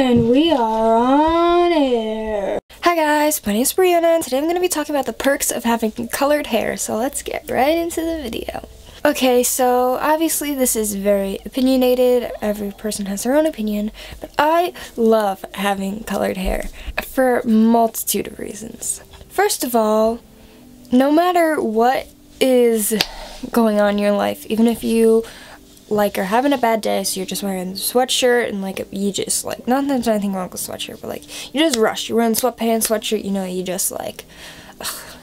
And we are on air. Hi guys, my name is Brianna and today I'm going to be talking about the perks of having colored hair, so let's get right into the video. Okay, so obviously this is very opinionated, every person has their own opinion, but I love having colored hair for a multitude of reasons. First of all, no matter what is going on in your life, even if you like are having a bad day, so you're just wearing a sweatshirt and like you just like not that there's anything wrong with sweatshirt, but like you just rush. You're wearing sweatpants, sweatshirt, you know, you just like ugh,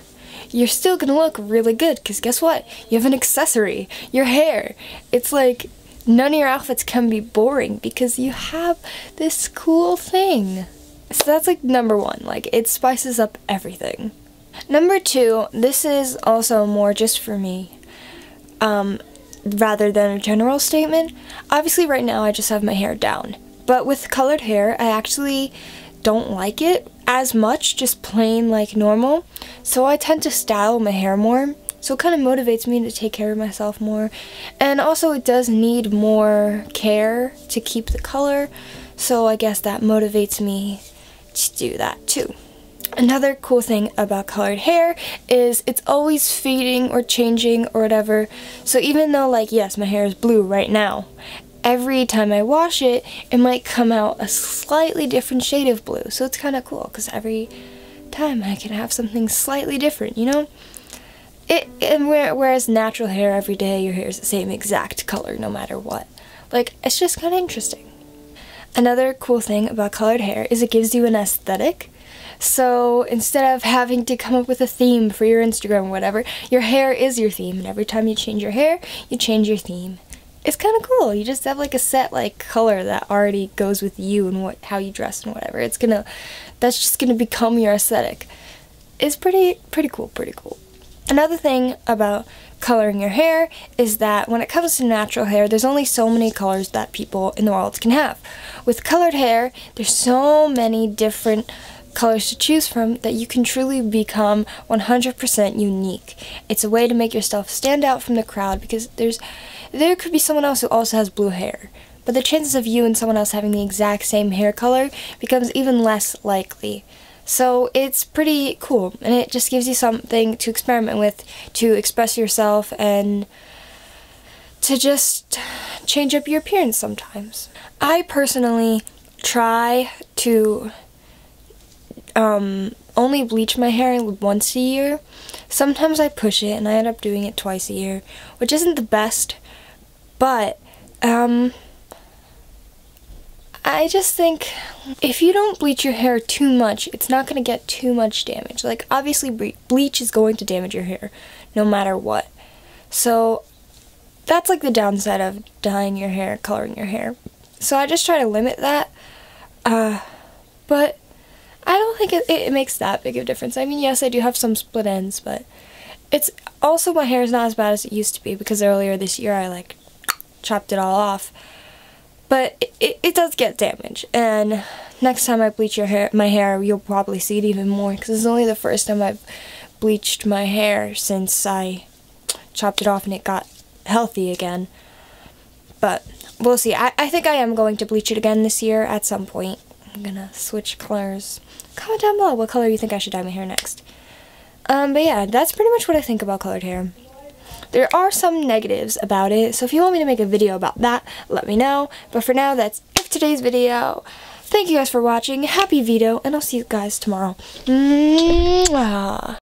you're still gonna look really good because guess what? You have an accessory, your hair. It's like none of your outfits can be boring because you have this cool thing. So that's like number one, like it spices up everything. Number two, this is also more just for me. Um, rather than a general statement. Obviously right now I just have my hair down, but with colored hair I actually don't like it as much, just plain like normal. So I tend to style my hair more. So it kind of motivates me to take care of myself more. And also it does need more care to keep the color. So I guess that motivates me to do that too. Another cool thing about colored hair is it's always fading or changing or whatever. So even though like yes my hair is blue right now, every time I wash it it might come out a slightly different shade of blue. So it's kind of cool because every time I can have something slightly different, you know? It and whereas natural hair every day your hair is the same exact color no matter what. Like it's just kind of interesting. Another cool thing about colored hair is it gives you an aesthetic. So instead of having to come up with a theme for your Instagram or whatever, your hair is your theme. And every time you change your hair, you change your theme. It's kind of cool. You just have like a set like color that already goes with you and what how you dress and whatever. It's gonna, that's just gonna become your aesthetic. It's pretty, pretty cool, pretty cool. Another thing about coloring your hair is that when it comes to natural hair, there's only so many colors that people in the world can have. With colored hair, there's so many different colors to choose from that you can truly become 100% unique. It's a way to make yourself stand out from the crowd because there's there could be someone else who also has blue hair. But the chances of you and someone else having the exact same hair color becomes even less likely. So it's pretty cool and it just gives you something to experiment with to express yourself and to just change up your appearance sometimes. I personally try to um, only bleach my hair once a year. Sometimes I push it and I end up doing it twice a year, which isn't the best, but um, I just think if you don't bleach your hair too much, it's not going to get too much damage. Like, obviously, bleach is going to damage your hair no matter what. So, that's like the downside of dyeing your hair, coloring your hair. So, I just try to limit that. Uh, but I don't think it, it makes that big of a difference. I mean, yes, I do have some split ends, but it's also my hair is not as bad as it used to be because earlier this year I like chopped it all off. But it, it, it does get damage, and next time I bleach your hair, my hair, you'll probably see it even more because it's only the first time I've bleached my hair since I chopped it off and it got healthy again. But we'll see. I, I think I am going to bleach it again this year at some point. I'm gonna switch colors. Comment down below what color you think I should dye my hair next. Um, but yeah, that's pretty much what I think about colored hair. There are some negatives about it, so if you want me to make a video about that, let me know. But for now, that's it for today's video. Thank you guys for watching. Happy VEDO, and I'll see you guys tomorrow. Mwah.